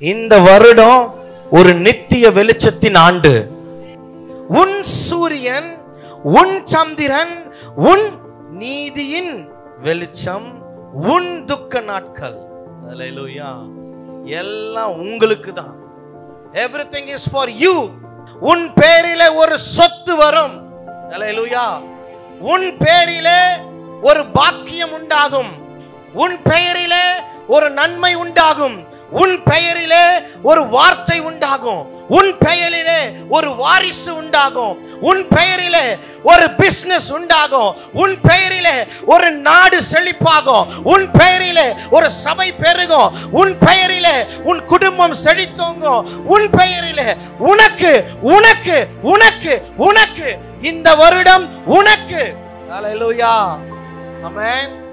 இந்த வருடம் ஒரு நித்திய வெளிச்சத்தின் ஆண்டு. உன் சூரியன் உன் சந்திரன் உன் நீதியின் வெளிச்சம் உன் துக்க நாட்கள். எல்லாம் உங்களுக்கு தான் எவ்ரிதிங் இஸ் ஃபார் யூ உன் பேரில ஒரு சொத்து வரும். உன் பேரில ஒரு பாக்கியம் உண்டாகும். உன் பெயரிலே ஒரு நன்மை உண்டாகும். உன் பெயரிலே ஒரு வார்த்தை உண்டாகும். உன் பெயரிலே ஒரு வாரிசு உண்டாகும். உன் பெயரிலே ஒரு பிசினஸ் உண்டாகும். உன் பெயரிலே ஒரு நாடு செழிப்பாகும். உன் பெயரிலே ஒரு சபை பெருகும். உன் பெயரிலே உன் குடும்பம் செழித்தோங்கும். உன் பெயரிலே உனக்கு உனக்கு உனக்கு உனக்கு இந்த வருடம் உனக்கு. ஹalleluya ஆமென்